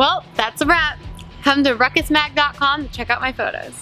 Well, that's a wrap. Come to ruckusmag.com to check out my photos.